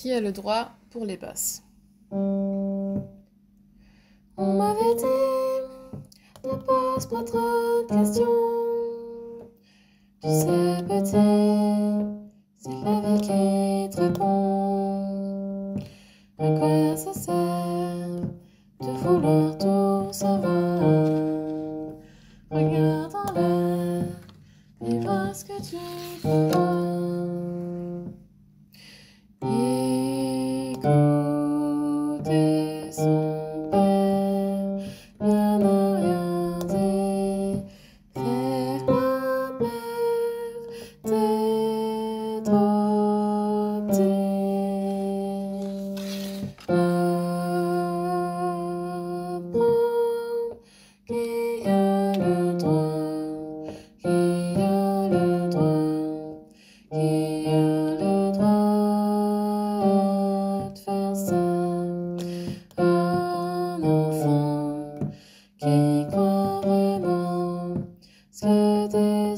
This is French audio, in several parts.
Qui a le droit pour les basses On m'avait dit ne pose pas trop de questions. Tu sais, petit, c'est la vie qui te répond. À quoi ça sert de vouloir tout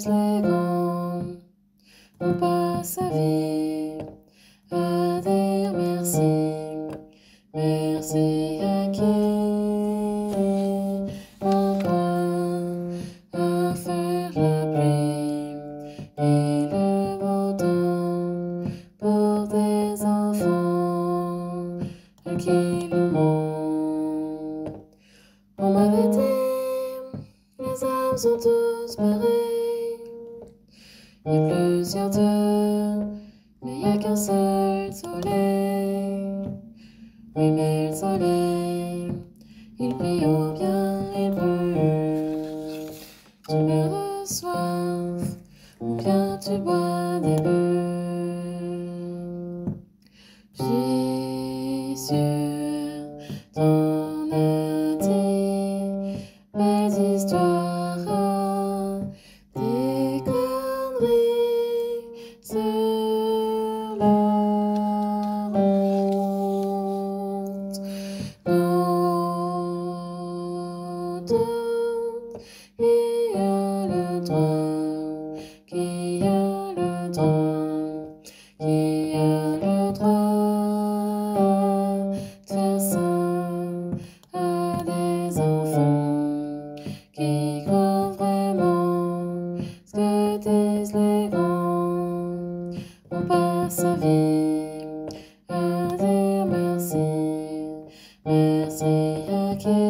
les grands. On passe sa vie à dire merci, merci à qui On croit à faire la pluie et le beau temps pour des enfants à qui le monde. On m'avait dit, les arbres sont tous Il y a plusieurs d'eux, mais il n'y a qu'un seul soleil. Oui, mais le soleil, il brille au bien et le brûle. Tu me reçois, ou bien tu bois des bulles. J'y sûr, qui a le droit, qui a le droit de faire ça à des enfants qui croient vraiment ce que disent les grands. On passe sa vie à dire merci, merci à qui.